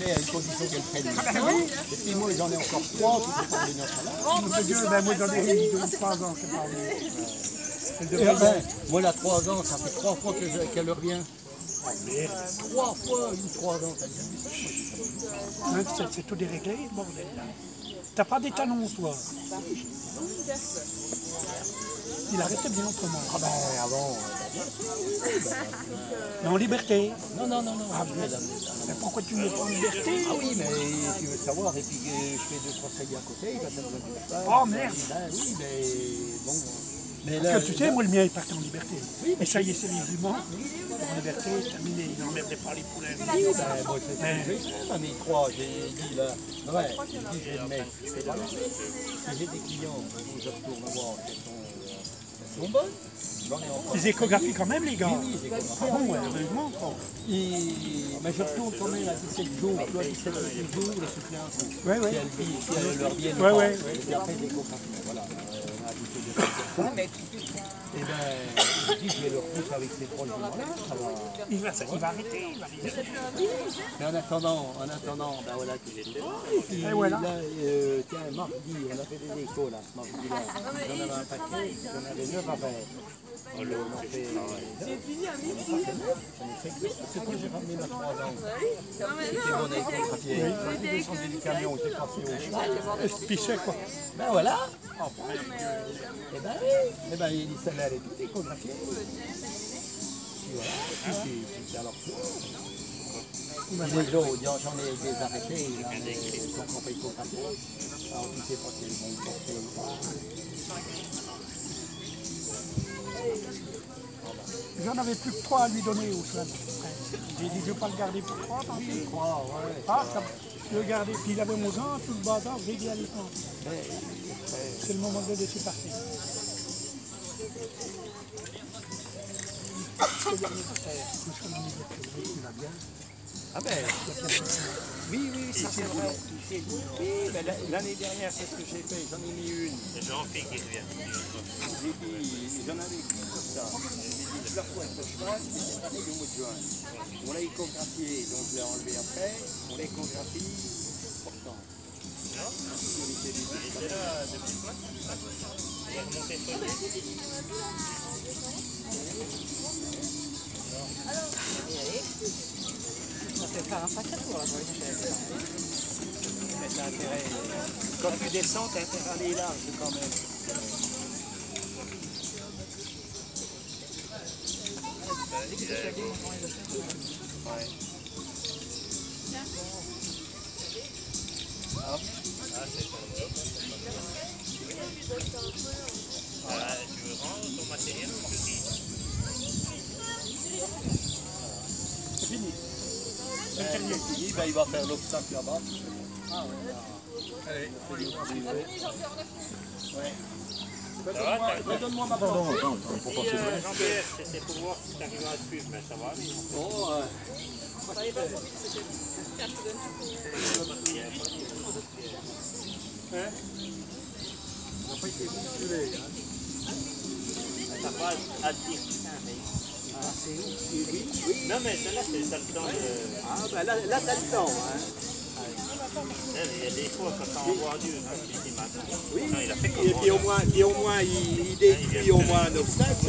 mais à une condition qu'elle prenne une Et puis moi, j'en ai encore trois qui sont parmi notre. Monsieur Dieu, ben moi j'en ai de 3 ans, c'est pas devrait ben, moi, là, trois ans, ça fait trois fois qu'elle revient. Trois fois, une trois ans, t'as déjà vu ça c'est- tout déréglé, bordel là. T'as pas des talons, toi Il arrêtait bien autrement. Ah ben, avant, euh, Mais en liberté. non, non, non, non. Ah, la- Mais pourquoi tu ne mets pas en liberté? Ah oui, mais tu veux savoir, et puis que je fais deux, trois à côté, il va ça. Oh, merde. Ben oui, mais bon. Mais Parce là, que tu sais, moi le mien il partait en liberté. Et ça y est, c'est les juments. En liberté, terminé. Il n'emmerdait pas les poulains. Oui, ben, moi, c'est ce que j'ai fait, j'en ai trois, j'ai dit là, ouais, j'ai dit, le. Si j'ai des clients, je retourne voir, elles sont, euh, elles sont bonnes, j'en ai encore. Les échographies quand même, les gars. Oui, les échographies. Ah bon, ouais, heureusement. Et, mais je retourne quand même à 17 jours, tu vois, 17 jours, un coup. Ouais, ouais. Si elles vivent, si elles leur viennent Ouais, pas, ouais. et puis après, les échographies, voilà. On a ben, je dis, je vais leur pousser avec ces trois jours-là, ça va. Il va, il va arrêter. Il va arrêter. Mais en attendant, en attendant, ben voilà qu'il était là. Et puis Et voilà. là, euh, tiens, mardi, on a fait des échos là, ce mardi-là. J'en avais un paquet, j'en avais neuf à faire. J'ai fini à midi. C'est quand j'ai ramené 3 ans. Du camion, se pichait, quoi. Ben voilà. Eh ben oui. Eh ben il est toute échographiée. Puis voilà, alors tout. Les j'en ai des arrêtés, qui sont. Alors tu sais pas si ils vont porter ou pas. J'en avais plus que trois à lui donner au soin. J'ai dit, je ne veux pas le garder pour trois, tant pis. Trois, ouais. Ah, ça, le gardais. Puis il avait mon gant, tout le bazar, j'ai dit. Mais, C'est le moment de le laisser partir. Ah ben, oui, oui, ça c'est vrai. Oui, mais la- l'année dernière, c'est ce que j'ai fait, j'en ai mis une. Jean-Philippe qui revient. J'ai dit, j'en avais pris comme ça. J'ai dit, je leur fouette ce cheval, c'était pareil au mois de juin. On l'a échographié, donc je l'ai enlevé après. On l'a échographie, pourtant. Faire un sacré tour là pour Mais t'as intérêt, quand tu descends, t'as intérêt à aller large quand même. Ouais. Voilà, Ben, il va faire l'obstacle là-bas. Ah ouais. Allez, c'est. Ça Donne-moi ma euh, Jean-Pierre, c'était pour voir si tu à suivre, mais ça va. Bon. T'as pas à te dire, putain, mais... Non, mais celle-là, c'est le temps de... Ah ben là, là t'as le temps. Hein. Il y a des fois, quand t'as envoyé, hein, tu dis, mais attends, Oui. non, il a fait Et puis au moins, et au moins il, il détruit au moins un obstacle.